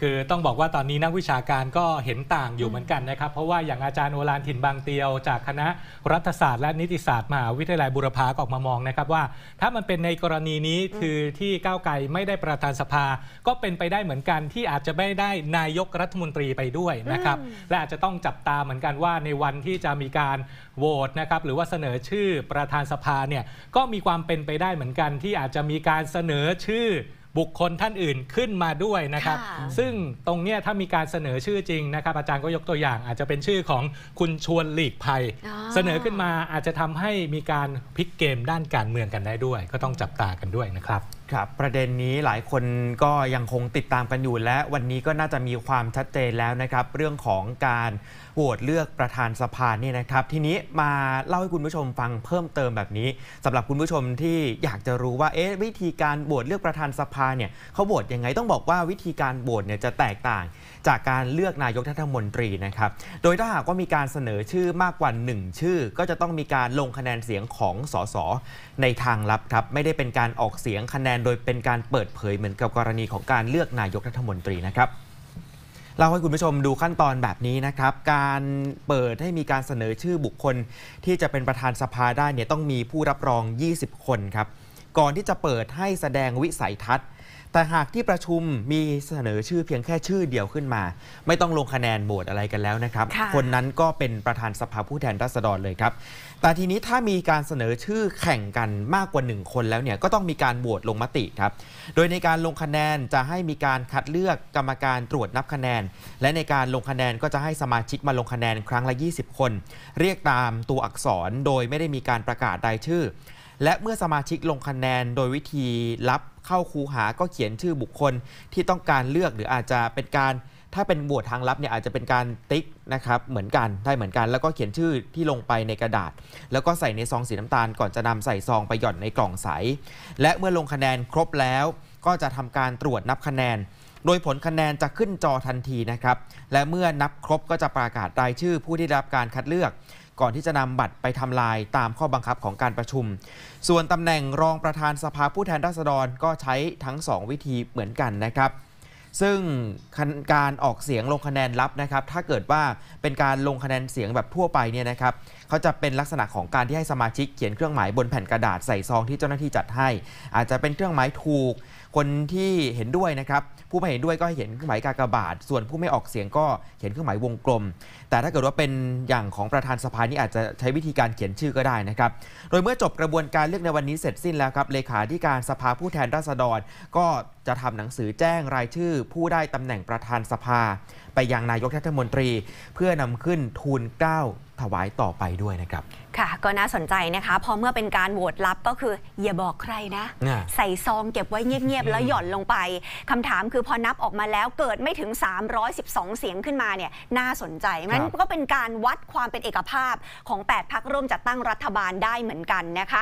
คือต้องบอกว่าตอนนี้นักวิชาการก็เห็นต่างอยู่เหมือนกันนะครับ เพราะว่าอย่างอาจารย์โอฬารถิ่นบางเตียว จากคณะรัฐศาสตร์และนิติศาสตร์มหาวิทยาลัยบุรพาก็ออกมามองนะครับว่า ถ้ามันเป็นในกรณีนี้คือที่ก้าวไกลไม่ได้ประธานสภา ก็เป็นไปได้เหมือนกันที่อาจจะไม่ได้นายกรัฐมนตรีไปด้วยนะครับและอาจจะต้องจับตาเหมือนกันว่าในวันที่จะมีการโหวตนะครับหรือว่าเสนอชื่อประธานสภาเนี่ยก็มีความเป็นไปได้เหมือนกันที่อาจจะมีการเสนอชื่อ บุคคลท่านอื่นขึ้นมาด้วยนะครับค่ะซึ่งตรงเนี้ยถ้ามีการเสนอชื่อจริงนะครับ อาจารย์ก็ยกตัวอย่าง อาจจะเป็นชื่อของคุณชวนหลีกภัยอ๋อเสนอขึ้นมาอาจจะทำให้มีการพลิกเกมด้านการเมืองกันได้ด้วย ก็ต้องจับตากันด้วยนะครับ ครับประเด็นนี้หลายคนก็ยังคงติดตามกันอยู่และวันนี้ก็น่าจะมีความชัดเจนแล้วนะครับ เรื่องของการโหวตเลือกประธานสภาเนี่ยนะครับ ทีนี้มาเล่าให้คุณผู้ชมฟังเพิ่มเติมแบบนี้สำหรับคุณผู้ชมที่อยากจะรู้ว่าเอ๊ะวิธีการโหวตเลือกประธานสภาเนี่ยเขาโหวตยังไงต้องบอกว่าวิธีการโหวตเนี่ยจะแตกต่าง จากการเลือกนายกรัฐมนตรีนะครับ โดยถ้าหากว่ามีการเสนอชื่อมากกว่า 1 ชื่อ ก็จะต้องมีการลงคะแนนเสียงของสสในทางลับครับไม่ได้เป็นการออกเสียงคะแนนโดยเป็นการเปิดเผยเหมือนกับกรณีของการเลือกนายกรัฐมนตรีนะครับเราให้คุณผู้ชมดูขั้นตอนแบบนี้นะครับ การเปิดให้มีการเสนอชื่อบุคคลที่จะเป็นประธานสภาได้เนี่ยต้องมีผู้รับรอง 20 คนครับ ก่อนที่จะเปิดให้แสดงวิสัยทัศน์ แต่หากที่ประชุมมีเสนอชื่อเพียงแค่ชื่อเดียวขึ้นมา ไม่ต้องลงคะแนนโหวตอะไรกันแล้วนะครับค่ะคนนั้นก็เป็นประธานสภาผู้แทนราษฎรเลยครับ แต่ทีนี้ถ้ามีการเสนอชื่อแข่งกันมากกว่า 1 คนแล้วเนี่ยก็ต้องมีการโหวตลงมติครับ โดยในการลงคะแนนจะให้มีการคัดเลือกกรรมการตรวจนับคะแนน และในการลงคะแนนก็จะให้สมาชิกมาลงคะแนนครั้งละ 20 คน เรียกตามตัวอักษรโดยไม่ได้มีการประกาศรายชื่อ และเมื่อสมาชิกลงคะแนนโดยวิธีลับเข้าคูหาก็เขียนชื่อบุคคลที่ต้องการเลือกหรืออาจจะเป็นการถ้าเป็นโหวตทางลับเนี่ยอาจจะเป็นการติ๊กนะครับเหมือนกันได้เหมือนกันแล้วก็เขียนชื่อที่ลงไปในกระดาษ แล้วก็ใส่ในซองสีน้ำตาลก่อนจะนำใส่ซองไปหย่อนในกล่องใส และเมื่อลงคะแนนครบแล้ว ก็จะทำการตรวจนับคะแนน โดยผลคะแนนจะขึ้นจอทันทีนะครับ และเมื่อนับครบก็จะประกาศรายชื่อผู้ที่ได้รับการคัดเลือก ก่อนที่จะนำบัตรไปทำลายตามข้อบังคับของการประชุม ส่วนตำแหน่งรองประธานสภาผู้แทนราษฎรก็ใช้ทั้ง 2 วิธีเหมือนกันนะครับซึ่งการออกเสียงลงคะแนนลับนะครับ ถ้าเกิดว่าเป็นการลงคะแนนเสียงแบบทั่วไปเนี่ยนะครับเขาจะเป็นลักษณะของการที่ให้สมาชิกเขียนเครื่องหมายบนแผ่นกระดาษใส่ซองที่เจ้าหน้าที่จัดให้ อาจจะเป็นเครื่องหมายถูก คนที่เห็นด้วยนะครับ ผู้ไม่เห็นด้วยก็ให้เห็นเครื่องหมายกากบาท ส่วนผู้ไม่ออกเสียงก็เขียนเครื่องหมายวงกลม แต่ถ้าเกิดว่าเป็นอย่างของประธานสภานี่อาจจะใช้วิธีการเขียนชื่อก็ได้นะครับ โดยเมื่อจบกระบวนการเลือกในวันนี้เสร็จสิ้นแล้วครับเลขาธิการสภาผู้แทนราษฎร ก็จะทำหนังสือแจ้งรายชื่อ ผู้ได้ตำแหน่งประธานสภา ไปยังนายกรัฐมนตรี เพื่อนำขึ้นทูลเกล้า ถวายต่อไปด้วยนะครับ ค่ะ ก็น่าสนใจนะคะ พอเมื่อเป็นการโหวตลับก็คืออย่าบอกใครนะอ่าใส่ซองเก็บไว้เงียบๆ แล้วหย่อนลงไปคำถามคือพอนับออกมาแล้วเกิดไม่ถึง 312 เสียงขึ้นมาเนี่ยน่าสนใจงั้นก็เป็นการวัดความเป็นเอกภาพของ 8พักร่วมจัดตั้งรัฐบาลได้เหมือนกันนะคะ